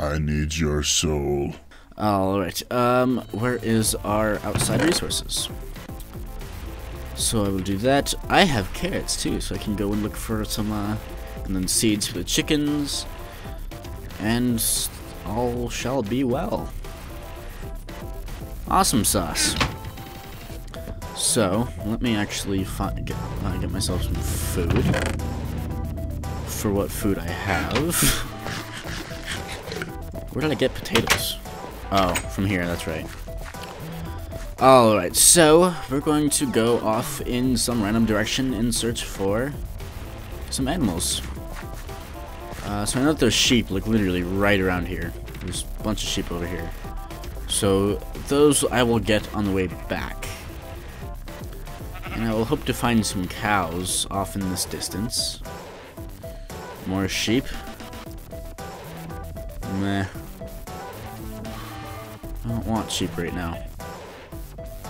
I need your soul. Alright, um, where is our outside resources? So I will do that. I have carrots too, so I can go and look for some, uh, and then seeds for the chickens. And all shall be well. Awesome sauce. So, let me actually find, get, uh, get myself some food. For what food I have. Where did I get potatoes? Oh, from here, that's right. Alright, so we're going to go off in some random direction in search for some animals. Uh, so I know that there's sheep, like literally right around here. There's a bunch of sheep over here. So those I will get on the way back. And I will hope to find some cows off in this distance. More sheep. Meh. I don't want sheep right now.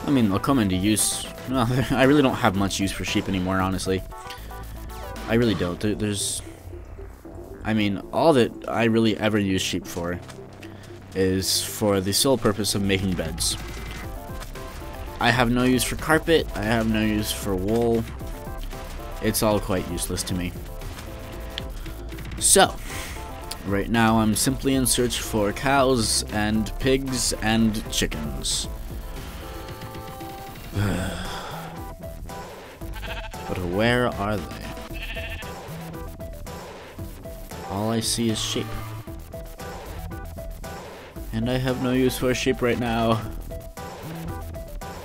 I mean, they'll come into use. Well, I really don't have much use for sheep anymore, honestly. I really don't. There's... I mean, all that I really ever use sheep for is for the sole purpose of making beds. I have no use for carpet, I have no use for wool. It's all quite useless to me. So, right now I'm simply in search for cows and pigs and chickens. but where are they? All I see is sheep. And I have no use for sheep right now.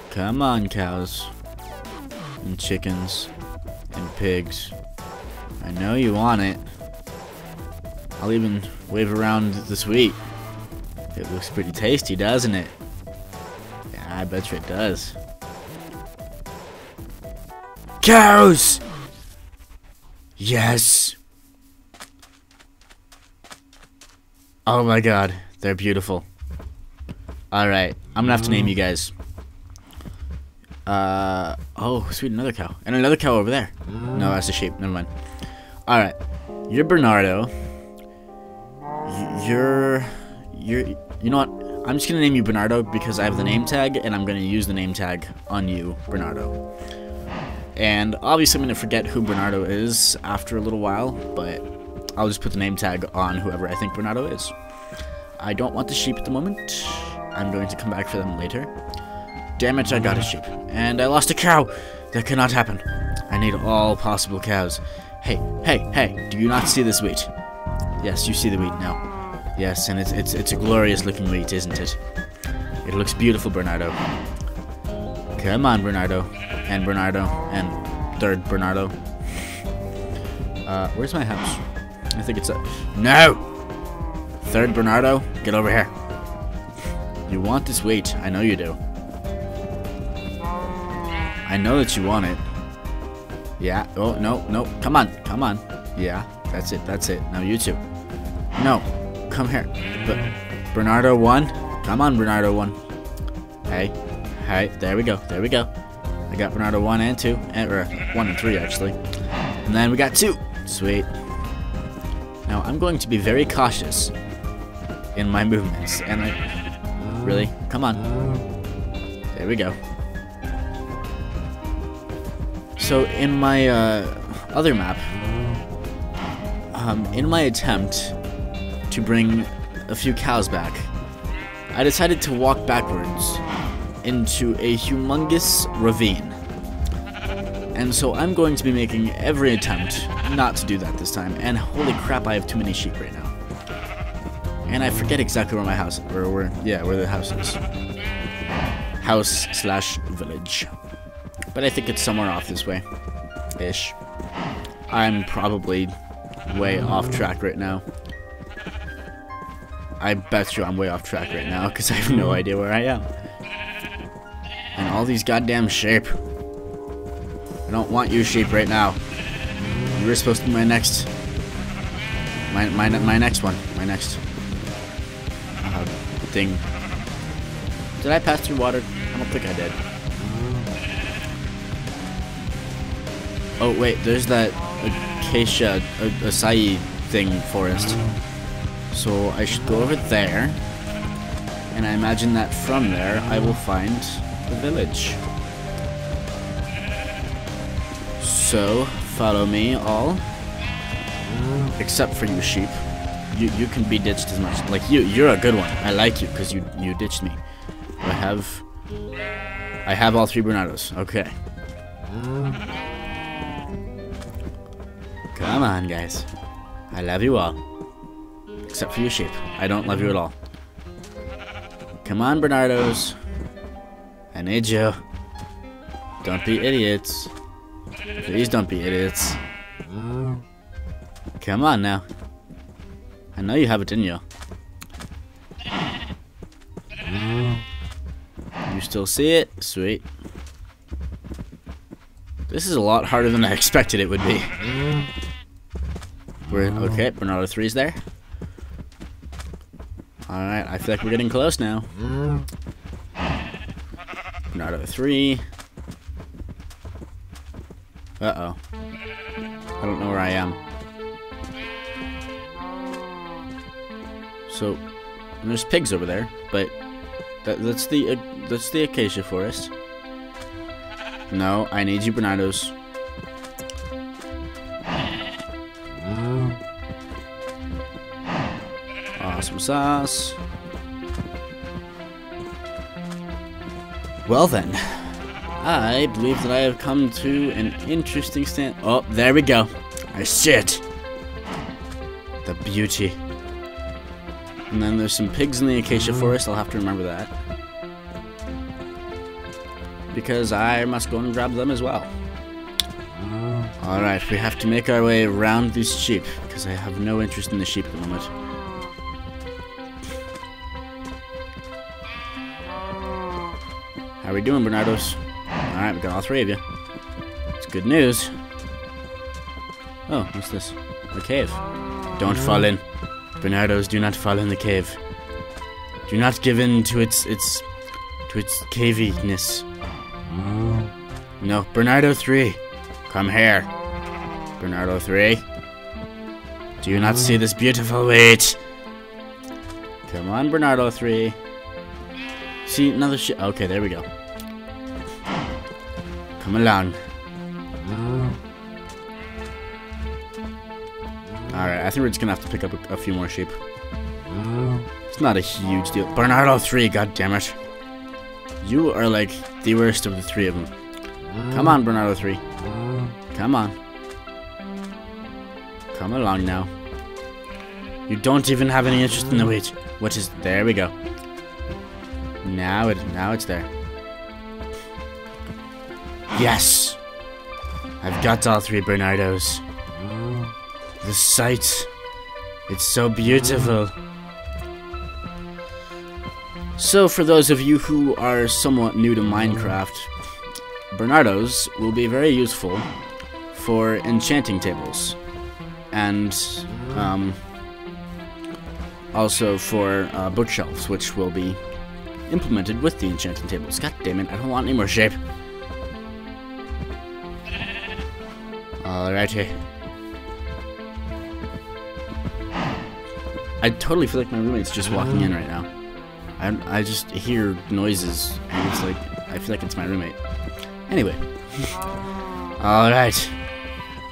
Come on, cows. And chickens. And pigs. I know you want it. I'll even wave around the sweet. It looks pretty tasty, doesn't it? Yeah, I bet you it does. Cows! Yes! Oh my god. They're beautiful. Alright, I'm gonna have to name you guys. Uh, oh, sweet, another cow. And another cow over there. No, that's a sheep. Never mind. Alright, you're Bernardo. You're, you're, you know what? I'm just gonna name you Bernardo because I have the name tag, and I'm gonna use the name tag on you, Bernardo. And obviously I'm gonna forget who Bernardo is after a little while, but I'll just put the name tag on whoever I think Bernardo is. I don't want the sheep at the moment. I'm going to come back for them later. Damn it, I got a sheep. And I lost a cow! That cannot happen. I need all possible cows. Hey, hey, hey, do you not see this wheat? Yes, you see the wheat now. Yes, and it's, it's, it's a glorious looking wheat, isn't it? It looks beautiful, Bernardo. Come on, Bernardo. And Bernardo. And third Bernardo. Uh, where's my house? I think it's a... No! Third Bernardo, get over here. You want this weight. I know you do. I know that you want it. Yeah. Oh, no, no. Come on. Come on. Yeah. That's it. That's it. Now you two. No. Come here. But Bernardo one. Come on, Bernardo one. Hey. Hey. There we go. There we go. I got Bernardo one and two. And, or one and three, actually. And then we got two. Sweet. Now, I'm going to be very cautious in my movements. And I... Really? Come on. There we go. So in my uh, other map, um, in my attempt to bring a few cows back, I decided to walk backwards into a humongous ravine. And so I'm going to be making every attempt not to do that this time. And holy crap, I have too many sheep right now. And I forget exactly where my house, is or where, yeah, where the house is. House slash village. But I think it's somewhere off this way. Ish. I'm probably way off track right now. I bet you I'm way off track right now, because I have no hmm. idea where I am. And all these goddamn sheep. I don't want you sheep right now. You were supposed to be my next... My, my, my next one. My next uh, thing. Did I pass through water? I don't think I did. Oh, wait, there's that acacia, acai thing forest. So I should go over there. And I imagine that from there I will find the village. So, follow me all. Except for you sheep. You you can be ditched as much. Like you you're a good one. I like you because you you ditched me. I have I have all three Bernardos. Okay. Come on, guys. I love you all. Except for you sheep. I don't love you at all. Come on, Bernardos. I need you. Don't be idiots. Please don't be idiots. Come on now. I know you have it in you. You still see it? Sweet. This is a lot harder than I expected it would be. We're okay, Bernardo 3's there. Alright, I feel like we're getting close now. Bernardo 3. Uh-oh. I don't know where I am. So, there's pigs over there, but that, that's the uh, that's the acacia forest. No, I need you, Bernardos. Awesome sauce. Well then, I believe that I have come to an interesting stand. Oh, there we go. I see it. The beauty. And then there's some pigs in the acacia mm-hmm. forest. I'll have to remember that. Because I must go and grab them as well. Uh-huh. Alright, we have to make our way around these sheep. Because I have no interest in the sheep at the moment. We doing, Bernardos? Alright, we got all three of you. It's good news. Oh, what's this? A cave. Don't fall in. Bernardos, do not fall in the cave. Do not give in to its its to its caviness. No, Bernardo 3. Come here. Bernardo 3. Do you not see this beautiful wait? Come on, Bernardo 3. See, another shit. Okay, there we go. Come along. Alright, I think we're just gonna have to pick up a, a few more sheep. It's not a huge deal. Bernardo 3, god damn it. You are like the worst of the three of them. Come on, Bernardo 3. Come on. Come along now. You don't even have any interest in the wheat. Which is there we go. Now it now it's there. Yes! I've got all three Bernardos. The sight. It's so beautiful. So, for those of you who are somewhat new to Minecraft, Bernardos will be very useful for enchanting tables. And, um, also for uh, bookshelves, which will be implemented with the enchanting tables. God damn it, I don't want any more shape. Uh, Alrighty. I totally feel like my roommate's just walking in uh-huh. right now. I, I just hear noises, and it's like, I feel like it's my roommate. Anyway. Alright.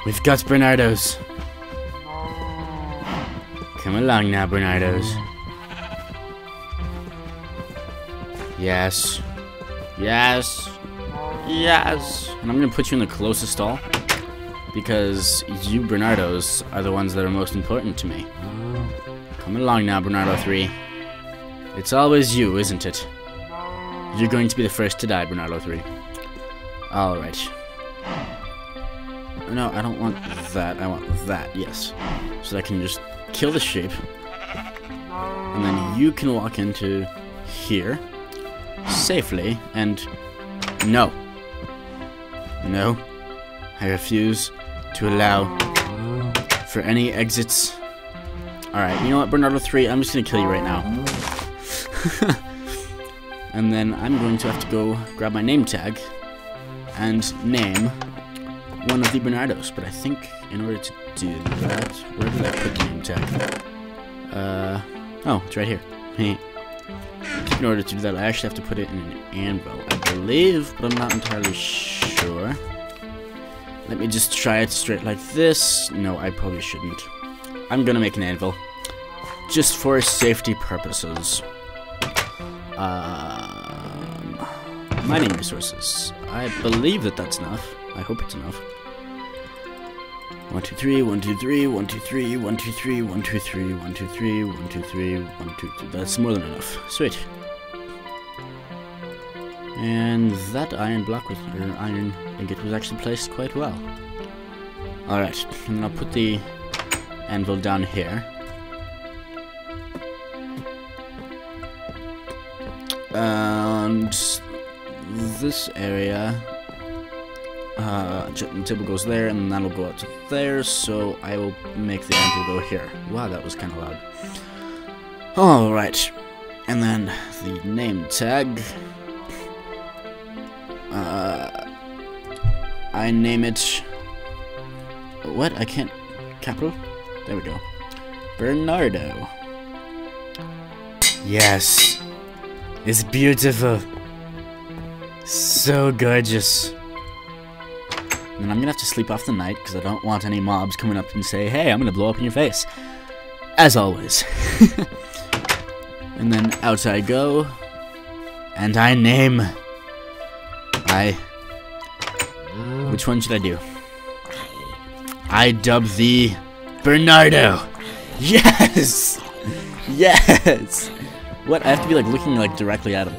We've got Bernardo's. Come along now, Bernardo's. Yes. Yes. Yes. And I'm gonna put you in the closest stall. Because you Bernardos are the ones that are most important to me. Come along now, Bernardo 3. It's always you, isn't it? You're going to be the first to die, Bernardo 3. Alright. No, I don't want that. I want that, yes. So that I can just kill the sheep. And then you can walk into here safely and no. No. I refuse to allow for any exits. Alright, you know what, Bernardo 3, I'm just gonna kill you right now. and then I'm going to have to go grab my name tag and name one of the Bernardos. But I think in order to do that, where did I put the name tag? Uh, oh, it's right here. in order to do that, I actually have to put it in an anvil, I believe, but I'm not entirely sure. Let me just try it straight like this. No, I probably shouldn't. I'm gonna make an anvil. Just for safety purposes. Um, mining resources. I believe that that's enough. I hope it's enough. One, two, three, one, two, three, one, two, three, one, two, three, one, two, three, one, two, three, one, two, three, one, two, three. That's more than enough. Sweet. And that iron block with or iron ingot was actually placed quite well. Alright, and then I'll put the anvil down here. And this area, uh, table goes there, and that'll go out to there, so I will make the anvil go here. Wow, that was kind of loud. Alright, and then the name tag. Uh, I name it. What? I can't. Capital? There we go. Bernardo. Yes. It's beautiful. So gorgeous. And I'm gonna have to sleep off the night because I don't want any mobs coming up and say, hey, I'm gonna blow up in your face. As always. and then out I go. And I name. I. Which one should I do? I dub thee Bernardo. Yes! Yes! What? I have to be like looking like directly at him.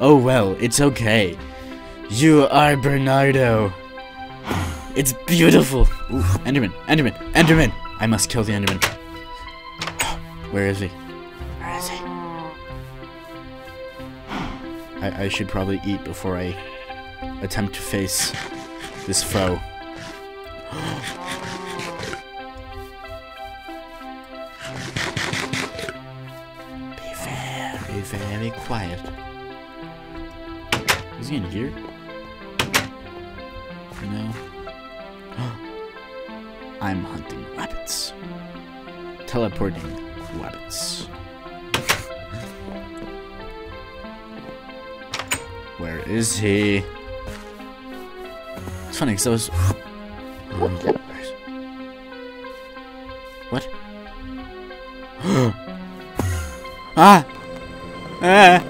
Oh well, it's okay. You are Bernardo. It's beautiful. Ooh, Enderman, Enderman, Enderman. I must kill the Enderman. Where is he? Where is he? I, I should probably eat before I attempt to face this foe. Be very, very quiet. Is he in here? No. I'm hunting rabbits. Teleporting rabbits. Where is he? Funny because I was. What? ah! Ah!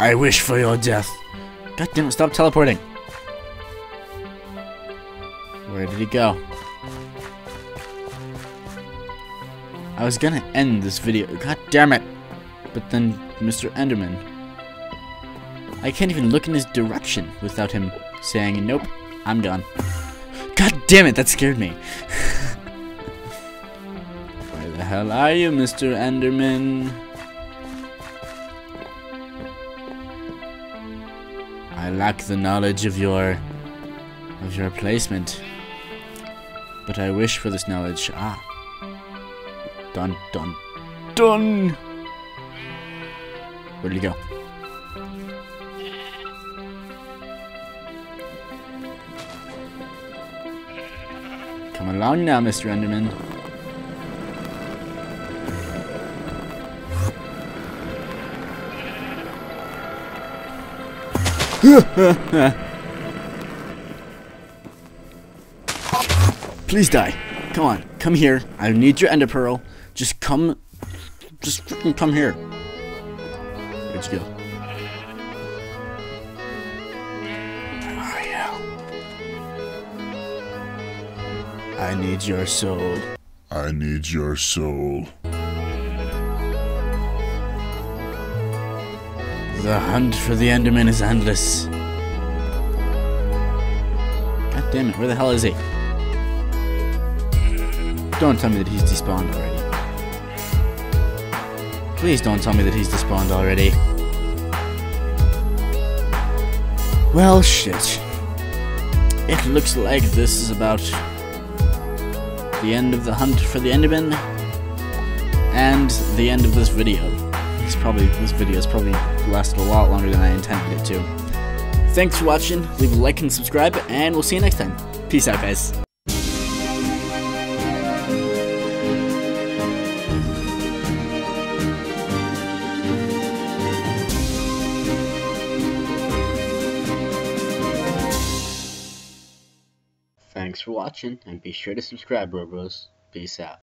I wish for your death. God damn it, stop teleporting. Where did he go? I was gonna end this video. God damn it. But then Mr. Enderman. I can't even look in his direction without him saying, nope, I'm done. God damn it, that scared me. Where the hell are you, Mr. Enderman? I lack the knowledge of your of your placement. But I wish for this knowledge. Ah. Dun dun dun. Where did he go? Come along now, Mr. Enderman. Please die. Come on, come here. I need your ender pearl. Just come. Just freaking come here. You go? I need your soul. I need your soul. The hunt for the Enderman is endless. God damn it, where the hell is he? Don't tell me that he's despawned already. Please don't tell me that he's despawned already. Well, shit. It looks like this is about the end of the hunt for the Enderman and the end of this video. It's probably this video has probably lasted a lot longer than I intended it to. Thanks for watching. Leave a like and subscribe, and we'll see you next time. Peace out, guys. watching and be sure to subscribe, bro bros. Peace out.